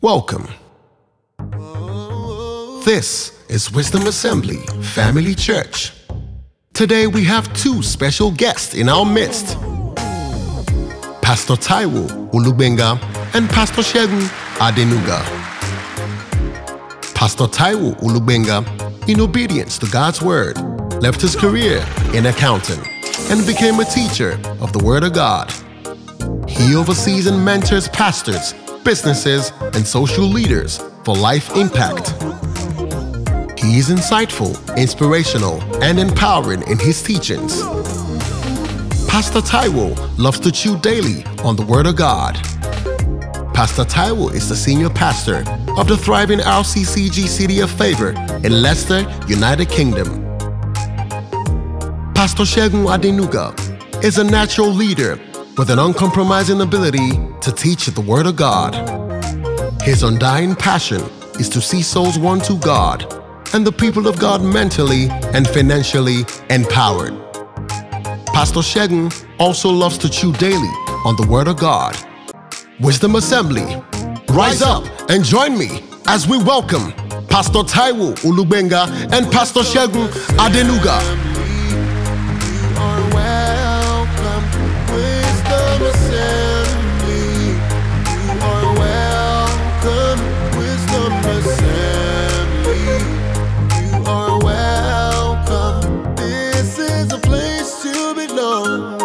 Welcome. This is Wisdom Assembly Family Church. Today we have two special guests in our midst Pastor Taiwo Ulubenga and Pastor Segun Adenuga. Pastor Taiwo Ulubenga, in obedience to God's word, left his career in accounting and became a teacher of the Word of God. He oversees and mentors pastors, businesses, and social leaders for life impact. He is insightful, inspirational, and empowering in his teachings. Pastor Taiwo loves to chew daily on the Word of God. Pastor Taiwo is the senior pastor of the thriving RCCG City of Favor in Leicester, United Kingdom. Pastor Segun Adenuga is a natural leader with an uncompromising ability to teach the Word of God. His undying passion is to see souls won to God and the people of God mentally and financially empowered. Pastor Segun also loves to chew daily on the Word of God. Wisdom Assembly, rise up and join me as we welcome Pastor Taiwo Ulubenga and Pastor Segun Adenuga. Oh.